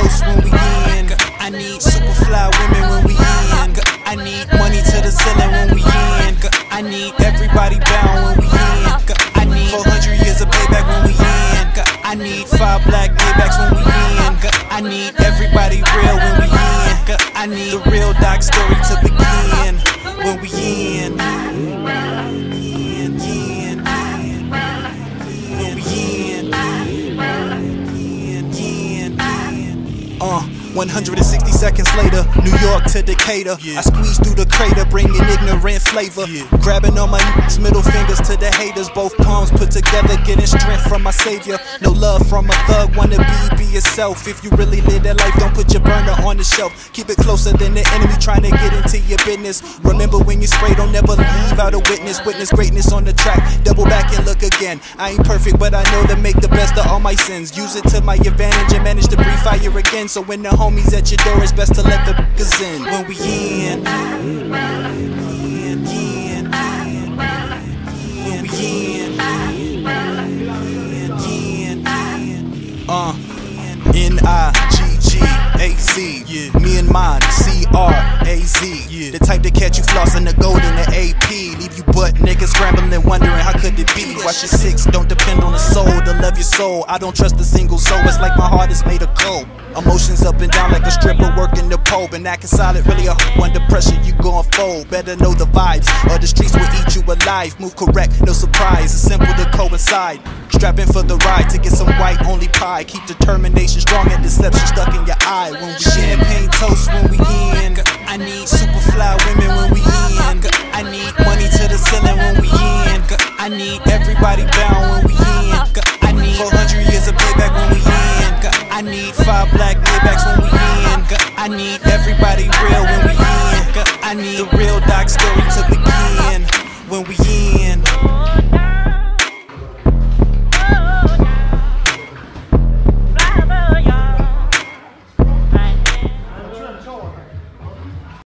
when we in. I need super fly women when we in. I need money to the ceiling when we in. I need everybody bound when we in. I need 400 years of payback when we in. I need five black Maybachs when we in. I need everybody real when we in. I need the real doc story to begin. Uh. 160 seconds later, New York to Decatur. I squeeze through the crater, bringing ignorant flavor. Grabbing on my knees, middle fingers to the haters. Both palms put together, getting strength from my savior. No love from a thug, wanna be, be yourself. If you really live that life, don't put your burner on the shelf. Keep it closer than the enemy trying to get into your business. Remember when you spray, don't never leave out a witness. Witness greatness on the track, double back and look again. I ain't perfect, but I know to make the best of all my sins. Use it to my advantage and manage to breathe fire again. So when the homies at your door, it's best to let the niggas in. When we in, A Z, yeah. me and mine, C R A Z, yeah. the type that catch you flossing the gold in the AP, leave you butt niggas scrambling, wondering how could it be. Watch your six, don't depend on the soul to love your soul. I don't trust a single soul, it's like my heart is made of coal. Emotions up and down like a stripper working the pole. Been acting solid, really a hoe under pressure, you gon' fold. Better know the vibes, or the streets will eat you alive. Move correct, no surprise, it's simple to coincide. Strapping for the ride to get some white only pie. Keep determination strong and stuck in your eye. When we champagne toast when we in. I need super fly women when we in. I need money to the ceiling when we in. I need everybody bound when we in. I need 400 years of payback when we in. I need five black Maybachs when we in. I need everybody real when we in. I need the real doc story